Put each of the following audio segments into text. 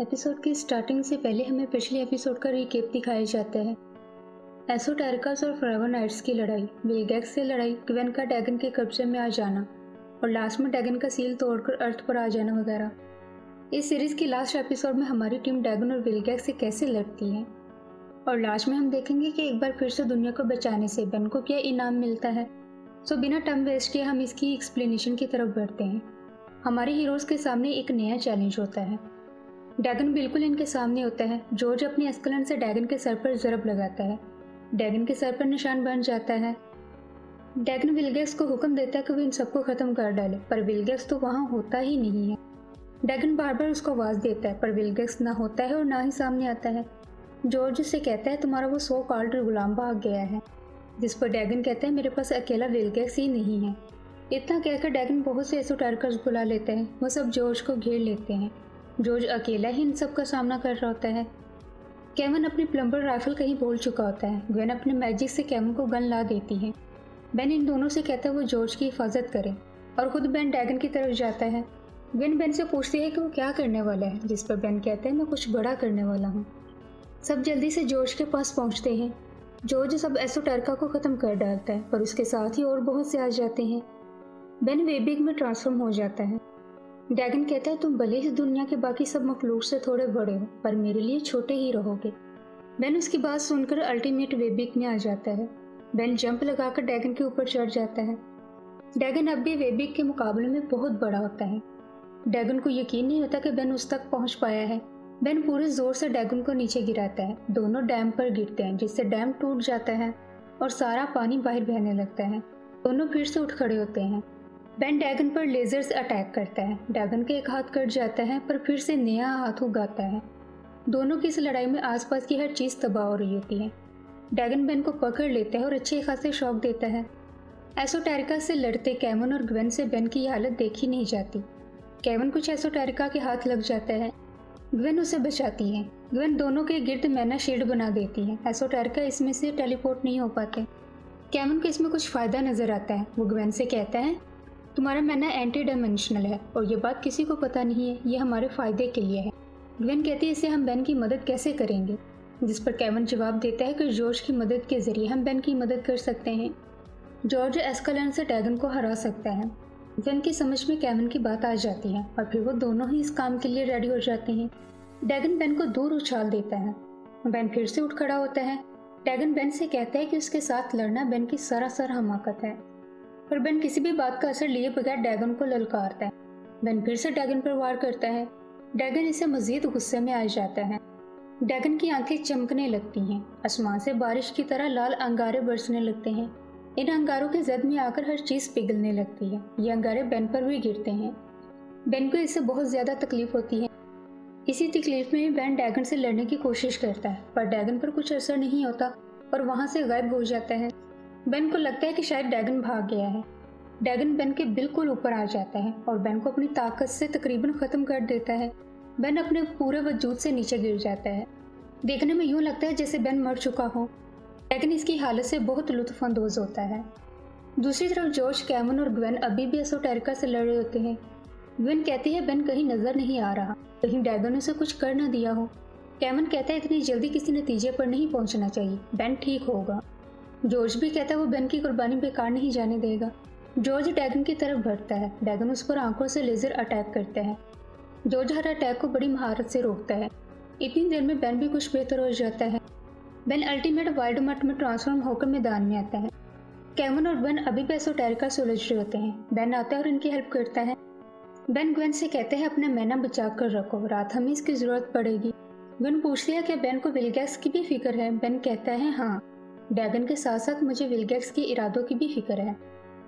Episode की starting से पहले हमें पिछले एपिसोड का रिकेप दिखाया जाता है। एसोटेरिकस और फ्रेवर नाइट्स की लड़ाई विलगैक्स से लड़ाई, क्वेन का डैगन के कब्जे में आ जाना और लास्ट में डैगन का सील तोड़कर अर्थ पर आ जाना वगैरह। इस सीरीज़ की लास्ट एपिसोड में हमारी टीम डैगन और विलगैक्स से कैसे लड़ती है? और लास्ट में हम देखेंगे कि एक बार फिर से दुनिया को बचाने से बेन को क्या इनाम मिलता है। सो बिना टाइम वेस्ट किए हम इसकी एक्सप्लेनेशन की तरफ़ बढ़ते हैं। हमारे हीरोज के सामने एक नया चैलेंज होता है। डैगन बिल्कुल इनके सामने होता है। जॉर्ज अपनी एस्कलन से डैगन के सर पर जरब लगाता है। डैगन के सर पर निशान बन जाता है। डैगन विलगेक्स को हुक्म देता है कि वो इन सबको ख़त्म कर डाले, पर विलगेक्स तो वहाँ होता ही नहीं है। डैगन बार बार उसको आवाज़ देता है, पर विलगेक्स ना होता है और ना ही सामने आता है। जॉर्ज उससे कहता है, तुम्हारा वो सो कॉल्ड गुलाम भाग गया है। जिस पर डैगन कहता है, मेरे पास अकेला विलगेक्स ही नहीं है। इतना कहकर डैगन बहुत से एसोटारकर्स बुला लेते हैं। वो सब जॉर्ज को घेर लेते हैं। जॉर्ज अकेला ही इन सब का सामना कर रहा होता है। केवन अपनी प्लम्बर राइफल कहीं भूल चुका होता है। गन अपने मैजिक से केवन को गन ला देती है। बेन इन दोनों से कहता है वो जॉर्ज की हिफाजत करे और खुद बेन डैगन की तरफ़ जाता है। गन बेन से पूछती है कि वो क्या करने वाला है, जिस पर बेन कहता है, मैं कुछ बड़ा करने वाला हूँ। सब जल्दी से जॉर्ज के पास पहुँचते हैं। जॉर्ज सब एसोटर्का को ख़त्म कर डालता है पर उसके साथ ही और बहुत से आ जाते हैं। बेन वेबिक में ट्रांसफॉर्म हो जाता है। डैगन कहता है, तुम भले इस दुनिया के बाकी सब मखलूक से थोड़े बड़े हो, पर मेरे लिए छोटे ही रहोगे बेन उसकी बात सुनकर अल्टीमेट वेबिक में आ जाता है। बेन जंप लगाकर डैगन के ऊपर चढ़ जाता है। डैगन अब भी वेबिक के मुकाबले में बहुत बड़ा होता है। डैगन को यकीन नहीं होता कि बेन उस तक पहुँच पाया है। बेन पूरे ज़ोर से डैगन को नीचे गिराता है। दोनों डैम पर गिरते हैं, जिससे डैम टूट जाता है और सारा पानी बाहर बहने लगता है। दोनों फिर से उठ खड़े होते हैं। बेन डैगन पर लेजर्स अटैक करता है। डैगन का एक हाथ कट जाता है, पर फिर से नया हाथ उगाता है। दोनों की इस लड़ाई में आसपास की हर चीज़ तबाह हो रही होती है। डैगन बेन को पकड़ लेता है और अच्छे खासे शौक देता है। एसोटेरिका से लड़ते कैवन और ग्वेन से बेन की हालत देखी नहीं जाती। कैवन कुछ एसोटेरिका के हाथ लग जाता है। ग्वेन उसे बचाती है। ग्वेन दोनों के गिर्द मैना शेड बना देती है। एसोटेरिका इसमें से टेलीपोर्ट नहीं हो पाते। कैवन को इसमें कुछ फ़ायदा नज़र आता है। वो ग्वेन से कहता है तुम्हारा मैना एंटी डायमेंशनल है और ये बात किसी को पता नहीं है, ये हमारे फ़ायदे के लिए है। ग्वेन कहती है, इसे हम बेन की मदद कैसे करेंगे? जिस पर केवन जवाब देता है कि जॉर्ज की मदद के ज़रिए हम बेन की मदद कर सकते हैं। जॉर्ज एस्कलन से टैगन को हरा सकता है। वेन की समझ में केवन की बात आ जाती है और फिर वो दोनों ही इस काम के लिए रेडी हो जाते हैं। डैगन बेन को दूर उछाल देता है। बेन फिर से उठ खड़ा होता है। डैगन बेन से कहता है कि उसके साथ लड़ना बेन की सरासर हमाकत है। पर बेन किसी भी बात का असर लिए बगैर डैगन को ललकारता है। बेन फिर से डैगन पर वार करता है। डैगन इसे मजीद गुस्से में आ जाता है। डैगन की आँखें चमकने लगती हैं। आसमान से बारिश की तरह लाल अंगारे बरसने लगते हैं। इन अंगारों के जद में आकर हर चीज़ पिघलने लगती है। ये अंगारे बेन पर भी गिरते हैं। बेन को इससे बहुत ज़्यादा तकलीफ़ होती है। इसी तकलीफ़ में बेन डैगन से लड़ने की कोशिश करता है, पर डैगन पर कुछ असर नहीं होता और वहाँ से गायब हो जाता है। बेन को लगता है कि शायद डैगन भाग गया है। डैगन बेन के बिल्कुल ऊपर आ जाता है और बेन को अपनी ताकत से तकरीबन ख़त्म कर देता है। बेन अपने पूरे वजूद से नीचे गिर जाता है। देखने में यूँ लगता है जैसे बेन मर चुका हो। डैगन इसकी हालत से बहुत लुत्फानंदोज होता है। दूसरी तरफ़ जॉर्ज कैमन और ग्वेन अभी भी एसोटेरिका से लड़ रहे होते हैं। ग्वेन कहती है, बेन, कहीं नज़र नहीं आ रहा। कहीं डैगन उसे कुछ कर ना दिया हो कैमन कहता है, इतनी जल्दी किसी नतीजे पर नहीं पहुँचना चाहिए। बेन ठीक होगा। जॉर्ज भी कहता है, वो बेन की कुर्बानी बेकार नहीं जाने देगा। जॉर्ज डैगन की तरफ़ बढ़ता है। डैगन उस पर आँखों से लेजर अटैक करता है। जॉर्ज हर अटैक को बड़ी महारत से रोकता है। इतनी देर में बेन भी कुछ बेहतर हो जाता है। बेन अल्टीमेट वाइल्ड मट में ट्रांसफॉर्म होकर मैदान में आता है। कैवन और बेन अभी भी टेरिका का उलझ रहे होते हैं। बेन आता है और इनकी हेल्प करता है। बेन ग्वेन से कहते हैं, अपना मैना बचा कर रखो। रात हमें इसकी ज़रूरत पड़ेगी। ग्वेन पूछती है कि बेन को विलगैस की भी फ़िक्र है। बेन कहता है हाँ। डैगन के साथ साथ मुझे विलगैक्स के इरादों की भी फ़िक्र है।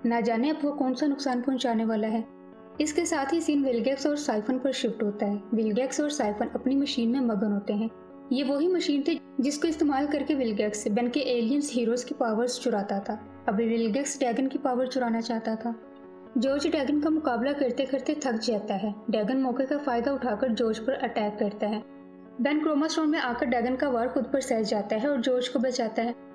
ना जाने अब वो कौन सा नुकसान पहुँचाने वाला है। इसके साथ ही सीन विलगैक्स और साइफन पर शिफ्ट होता है। विलगैक्स और साइफन अपनी मशीन में मगन होते हैं। ये वही मशीन थी जिसको इस्तेमाल करके विलगैक्स बन के एलियंस हीरोज की पावर्स चुराता था। अभी विलगैक्स डैगन की पावर चुराना चाहता था। जॉर्ज डैगन का मुकाबला करते करते थक जाता है। डैगन मौके का फ़ायदा उठाकर जॉर्ज पर अटैक करता है। बेन क्रोमास्टोन में आकर डैगन का वार खुद पर सह जाता है और जॉर्ज को बचाता है।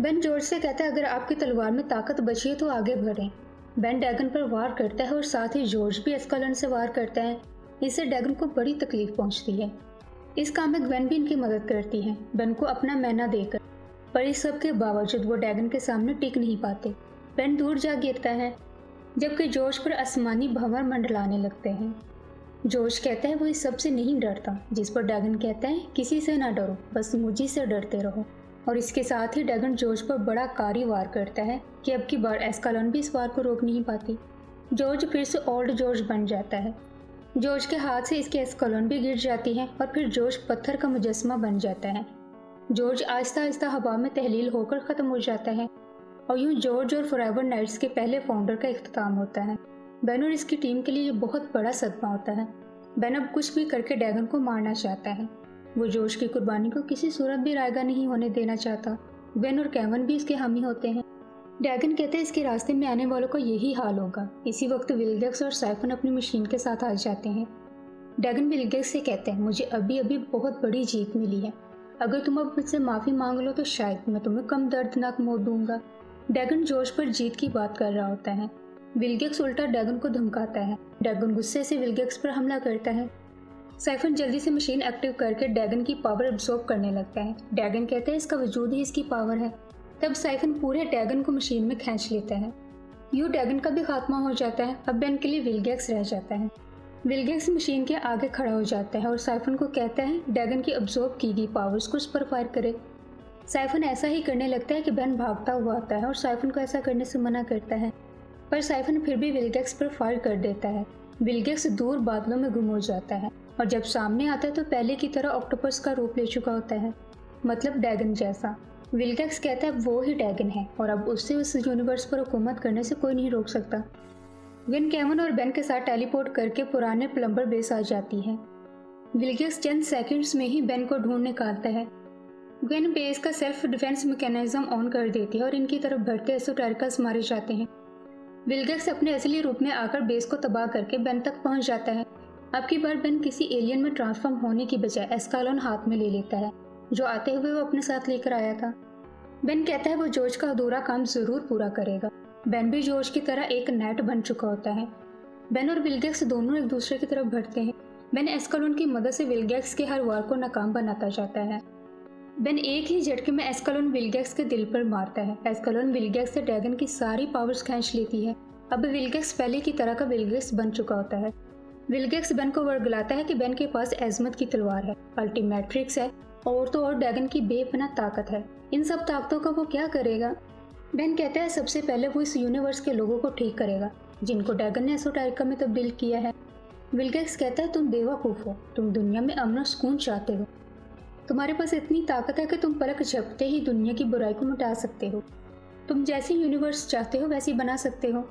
बेन जॉर्ज से कहता है, अगर आपकी तलवार में ताकत बची है तो आगे बढ़ें। बेन डैगन पर वार करता है और साथ ही जॉर्ज भी एस्कलन से वार करता है। इससे डैगन को बड़ी तकलीफ़ पहुँचती है। इस काम में ग्वेन भी इनकी मदद करती है। बेन को अपना मैना देकर। पर इस सब के बावजूद वो डैगन के सामने टिक नहीं पाते। बेन दूर जा गिरता है, जबकि जोश पर आसमानी भंवर मंडलाने लगते हैं। जोश कहता है, वो इस सबसे नहीं डरता, जिस पर डैगन कहता है, किसी से ना डरो, बस मुझी से डरते रहो। और इसके साथ ही डैगन जॉर्ज पर बड़ा कारी वार करता है कि अब की बार एस्कालॉन भी इस वार को रोक नहीं पाती। जॉर्ज फिर से ओल्ड जॉर्ज बन जाता है। जॉर्ज के हाथ से इसकी एस्कालॉन भी गिर जाती है और फिर जॉर्ज पत्थर का मुजस्मा बन जाता है। जॉर्ज आहिस्ता आहिस्ता हवा में तहलील होकर ख़त्म हो जाता है और यूँ जॉर्ज और फॉरएवर नाइट्स के पहले फाउंडर का अख्ताम होता है। बैन और इसकी टीम के लिए ये बहुत बड़ा सदमा होता है। बैन अब कुछ भी करके डैगन को मारना चाहता है। वो जोश की कुर्बानी को किसी सूरत भी रायगा नहीं होने देना चाहता। बेन और कैवन भी इसके हामी होते हैं। डैगन कहते हैं, इसके रास्ते में आने वालों का यही हाल होगा। इसी वक्त विलगेक्स और साइफन अपनी मशीन के साथ आ जाते हैं। डैगन विलगेक्स से कहते हैं, मुझे अभी अभी बहुत बड़ी जीत मिली है। अगर तुम अब मुझसे माफ़ी मांग लो तो शायद मैं तुम्हें कम दर्दनाक मौत दूँगा। डैगन जोश पर जीत की बात कर रहा होता है। विलगेक्स उल्टा डैगन को धमकाता है। डैगन गुस्से से विलगेक्स पर हमला करता है। साइफन जल्दी से मशीन एक्टिव करके डैगन की पावर एब्जॉर्ब करने लगता है। डैगन कहते हैं, इसका वजूद ही इसकी पावर है। तब साइफन पूरे डैगन को मशीन में खींच लेता है। यू डैगन का भी खात्मा हो जाता है, अब बेन के लिए विलगैक्स रह जाता है। विलगैक्स मशीन के आगे खड़ा हो जाता है और साइफन को कहता है डैगन की अब्जॉर्ब की गई पावर्स को उस पर फायर करे। साइफन ऐसा ही करने लगता है कि बहन भागता हुआ आता है और साइफन को ऐसा करने से मना करता है। पर साइफन फिर भी विलगैक्स पर फायर कर देता है। विलगैक्स दूर बादलों में गुम हो जाता है। और जब सामने आता है तो पहले की तरह ऑक्टोपस का रूप ले चुका होता है। मतलब डैगन जैसा। विलगेक्स कहता है, वो ही डैगन है और अब उससे उस यूनिवर्स पर हुकूमत करने से कोई नहीं रोक सकता। विन कैमन और बेन के साथ टेलीपोर्ट करके पुराने प्लम्बर बेस आ जाती है। विलगेक्स चंद सेकंड्स में ही बेन को ढूंढ निकालता है। वेन बेस का सेल्फ डिफेंस मैकेनिज्म ऑन कर देती है और इनकी तरफ़ बढ़ते एसोटेरिकल्स मारे जाते हैं। विलगेक्स अपने असली रूप में आकर बेस को तबाह करके बेन तक पहुँच जाता है। अब की बार बेन किसी एलियन में ट्रांसफॉर्म होने की बजाय एस्कालोन हाथ में ले लेता है, जो आते हुए वो अपने साथ लेकर आया था। बेन कहता है वो जॉर्ज का अधूरा काम ज़रूर पूरा करेगा। बेन भी जॉर्ज की तरह एक नेट बन चुका होता है। बेन और विलगेक्स दोनों एक दूसरे की तरफ़ बढ़ते हैं। बेन एस्कालोन की मदद से विलगेक्स के हर वार को नाकाम बनाता जाता है। बेन एक ही झटके में एस्कालोन विलगेक्स के दिल पर मारता है। एस्कालोन विलगेक्स से ड्रैगन की सारी पावर्स खींच लेती है। अब विलगेक्स पहले की तरह का विलगेक्स बन चुका होता है। विलगेक्स बेन को वर्गलाता है कि बेन के पास एजमत की तलवार है अल्टीमेट्रिक्स है, और तो और ड्रैगन की बेपना ताकत है। इन सब ताकतों का वो क्या करेगा? बेन कहता है, सबसे पहले वो इस यूनिवर्स के लोगों को ठीक करेगा, जिनको डैगन ने एसोटारिका में तब्दील किया है। विलगेक्स कहता है, तुम बेवकूफ़ हो, तुम दुनिया में अमन सुकून चाहते हो। तुम्हारे पास इतनी ताकत है कि तुम पलक झपते ही दुनिया की बुराई को मिटा सकते हो। तुम जैसी यूनिवर्स चाहते हो, वैसी बना सकते हो।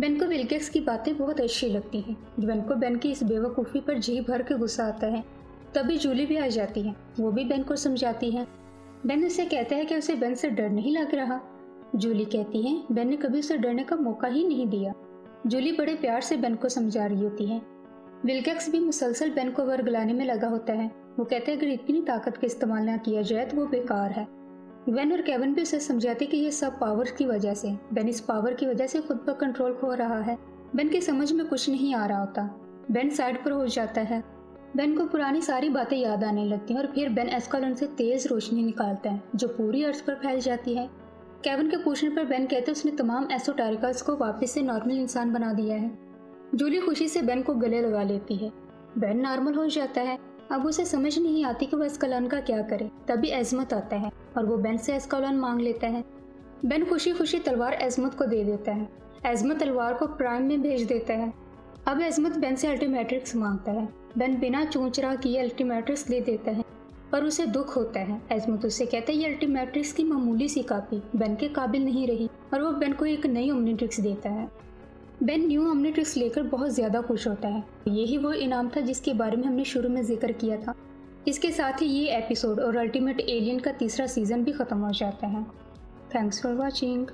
बेन को विलगेक्स की बातें बहुत अच्छी लगती हैं। बेन को बेन की इस बेवकूफ़ी पर जी भर के गुस्सा आता है। तभी जूली भी आ जाती है। वो भी बेन को समझाती है। बेन उसे कहता है कि उसे बेन से डर नहीं लग रहा। जूली कहती है, बेन ने कभी उसे डरने का मौका ही नहीं दिया। जूली बड़े प्यार से बेन को समझा रही होती है। विलगेक्स भी मुसलसल बेन को वर्गलाने में लगा होता है। वो कहते हैं, अगर इतनी ताकत का इस्तेमाल ना किया जाए तो वो बेकार है। वेन और केवन भी उसे समझाते कि ये सब पावर की वजह से बेन इस पावर की वजह से खुद पर कंट्रोल खो रहा है। बेन की समझ में कुछ नहीं आ रहा होता। बेन साइड पर हो जाता है। बेन को पुरानी सारी बातें याद आने लगती हैं और फिर बेन एस्कॉलन से तेज रोशनी निकालता है, जो पूरी अर्थ पर फैल जाती है। केवन के पूछने पर बेन कहते हैं, उसने तमाम एसोटारिकल्स को वापस से नॉर्मल इंसान बना दिया है। जूली खुशी से बेन को गले लगा लेती है। बेन नॉर्मल हो जाता है। अब उसे समझ नहीं आती कि वह एस्कलान का क्या करे। तभी एजमत आता है और वो बेन से एस्कलान मांग लेता है। बेन खुशी खुशी तलवार एजमत को दे देता है। एजमत तलवार को प्राइम में भेज देता है। अब एजमत बेन से अल्टीमेट्रिक्स माँगता है। बेन बिना चूंचरा किए अल्टीमेट्रिक्स दे देता है पर उसे दुख होता है। एजमत उससे कहता है, ये अल्टीमेट्रिक्स की मामूली सी कापी बेन के काबिल नहीं रही। और वो बेन को एक नई ओमनीट्रिक्स देता है। बेन न्यू ओमनीट्रिक्स लेकर बहुत ज़्यादा खुश होता है। यही वो इनाम था जिसके बारे में हमने शुरू में ज़िक्र किया था। इसके साथ ही ये एपिसोड और अल्टीमेट एलियन का तीसरा सीज़न भी ख़त्म हो जाता है। Thanks for watching